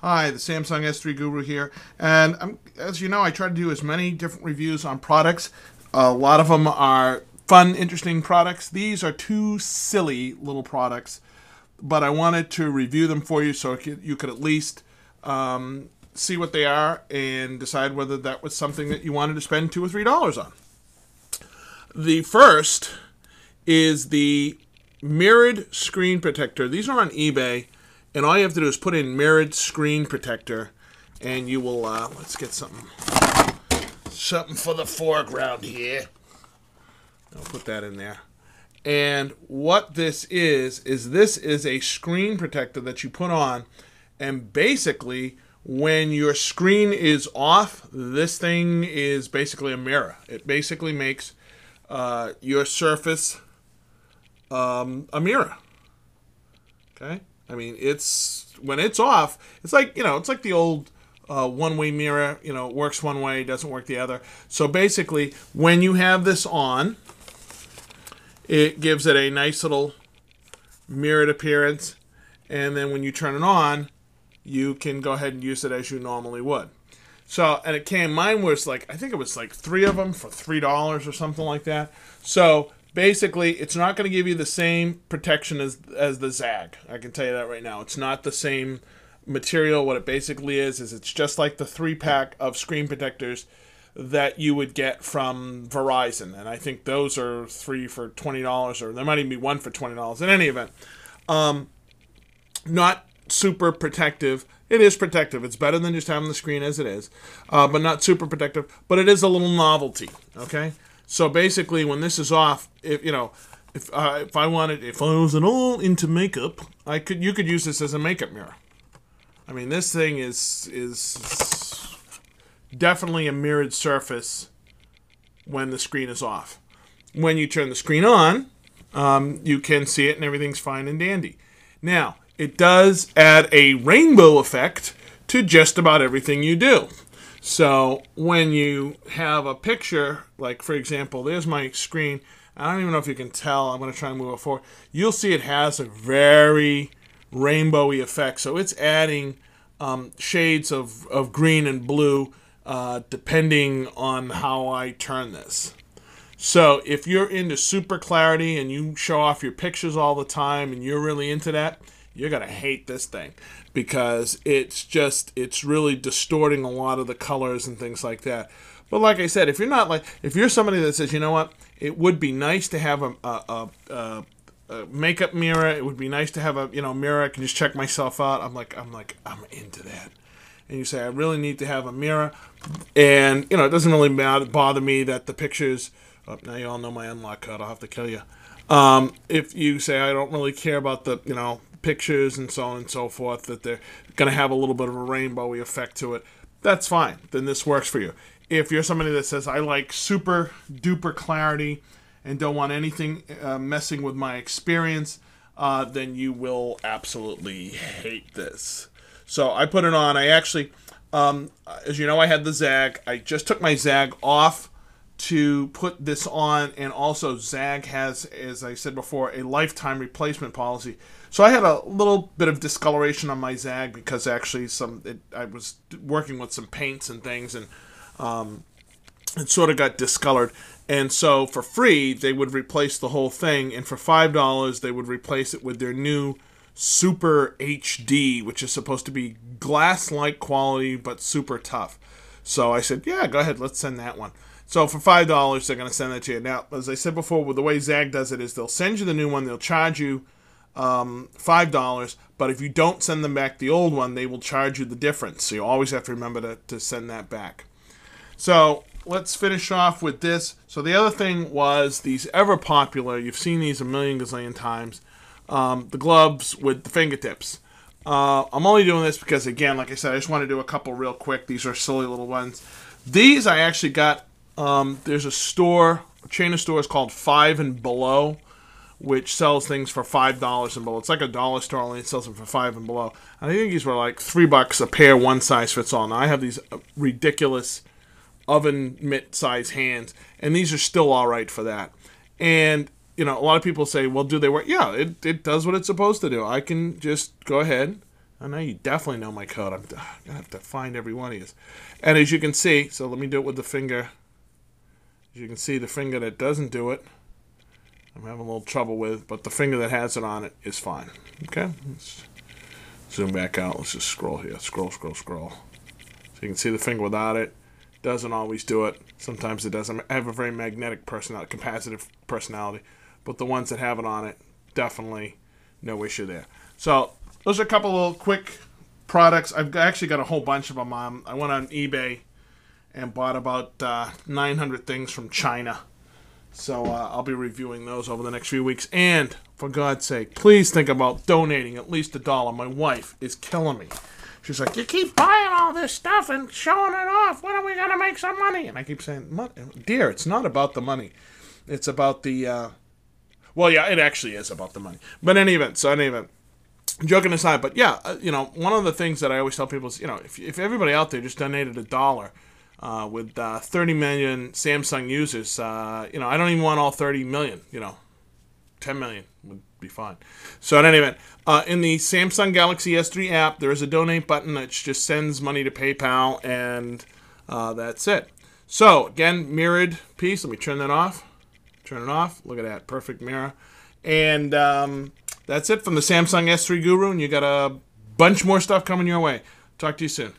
Hi, the Samsung S3 Guru here, and I'm, as you know, I try to do as many different reviews on products. A lot of them are fun, interesting products. These are two silly little products, but I wanted to review them for you so you could at least um, see what they are and decide whether that was something that you wanted to spend two or three dollars on. The first is the mirrored screen protector. These are on eBay, and all you have to do is put in mirrored screen protector, and you will. Uh, let's get something, something for the foreground here. I'll put that in there. And what this is is this is a screen protector that you put on, and basically when your screen is off, this thing is basically a mirror. It basically makes uh, your surface um, a mirror. Okay, I mean it's when it's off, it's like you know, it's like the old uh, one-way mirror. You know, works one way, doesn't work the other. So basically, when you have this on, it gives it a nice little mirrored appearance, and then when you turn it on, you can go ahead and use it as you normally would. So, and it came, mine was like, I think it was like three of them for $3 or something like that. So, basically, it's not going to give you the same protection as, as the ZAGG. I can tell you that right now. It's not the same material. What it basically is, is it's just like the three pack of screen protectors that you would get from Verizon. And I think those are three for $20, or there might even be one for $20 in any event. Um, not super protective it is protective. It's better than just having the screen as it is, uh, but not super protective. But it is a little novelty. Okay, so basically, when this is off, if you know, if uh, if I wanted, if I was at all into makeup, I could you could use this as a makeup mirror. I mean, this thing is is definitely a mirrored surface when the screen is off. When you turn the screen on, um, you can see it and everything's fine and dandy. Now, it does add a rainbow effect to just about everything you do. So when you have a picture, like for example, there's my screen. I don't even know if you can tell. I'm going to try and move it forward. You'll see it has a very rainbowy effect. So it's adding um, shades of, of green and blue uh, depending on how I turn this. So if you're into super clarity and you show off your pictures all the time and you're really into that, you're gonna hate this thing because it's just it's really distorting a lot of the colors and things like that. But like I said, if you're not like if you're somebody that says, you know what, it would be nice to have a, a, a, a makeup mirror. It would be nice to have a you know mirror. I can just check myself out. I'm like I'm like I'm into that. And you say I really need to have a mirror, and you know it doesn't really bother me that the pictures. Oh, now you all know my unlock code. I'll have to kill you. Um, if you say I don't really care about the you know pictures and so on and so forth that they're going to have a little bit of a rainbowy effect to it, that's fine. Then this works for you. If you're somebody that says, I like super duper clarity and don't want anything uh, messing with my experience, uh, then you will absolutely hate this. So I put it on. I actually, um, as you know, I had the ZAGG. I just took my ZAGG off to put this on, and also ZAGG has, as I said before, a lifetime replacement policy. So I had a little bit of discoloration on my ZAGG because actually some it, I was working with some paints and things, and um, it sort of got discolored. And so for free, they would replace the whole thing, and for five dollars, they would replace it with their new Super HD, which is supposed to be glass-like quality but super tough. So I said, yeah, go ahead, let's send that one. So for five dollars, they're going to send that to you. Now, as I said before, with the way ZAGG does it is they'll send you the new one, they'll charge you um, five dollars, but if you don't send them back the old one, they will charge you the difference. So you always have to remember to, to send that back. So let's finish off with this. So the other thing was these ever popular. You've seen these a million gazillion times. Um, the gloves with the fingertips. Uh, I'm only doing this because, again, like I said, I just want to do a couple real quick. These are silly little ones. These I actually got. Um, there's a store, a chain of stores called Five and Below which sells things for five dollars and below. It's like a dollar store only. It sells them for five and below. And I think these were like three bucks a pair, one size fits all. Now I have these ridiculous oven mitt size hands, and these are still all right for that. And you know, a lot of people say, "Well, do they work?" Yeah, it it does what it's supposed to do. I can just go ahead, I know you definitely know my code. I'm gonna have to find every one of these. And as you can see, so let me do it with the finger. As you can see, the finger that doesn't do it, I'm having a little trouble with, but the finger that has it on it is fine. Okay, let's zoom back out. Let's just scroll here. Scroll, scroll, scroll. So you can see the finger without it. Doesn't always do it. Sometimes it doesn't. I have a very magnetic personality, capacitive personality, but the ones that have it on it, definitely no issue there. So those are a couple of quick products. I've actually got a whole bunch of them. Um, I went on eBay and bought about uh, 900 things from China. So uh, I'll be reviewing those over the next few weeks. And for God's sake, please think about donating at least a dollar. My wife is killing me. She's like, you keep buying all this stuff and showing it off. When are we gonna make some money? And I keep saying, dear, it's not about the money. It's about the. Uh... well, yeah, it actually is about the money. But in any event, so in any event, joking aside, but yeah, uh, you know, one of the things that I always tell people is, you know, if, if everybody out there just donated a dollar, uh, with uh, 30 million Samsung users, uh, you know, I don't even want all 30 million, you know, 10 million would be fine. So, in any event, uh, in the Samsung Galaxy S3 app, there is a donate button that just sends money to PayPal, and uh, that's it. So, again, mirrored piece. Let me turn that off. Turn it off. Look at that. Perfect mirror. And um, that's it from the Samsung S3 Guru, and you got a bunch more stuff coming your way. Talk to you soon.